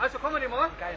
Also kommen wir mal. Geil,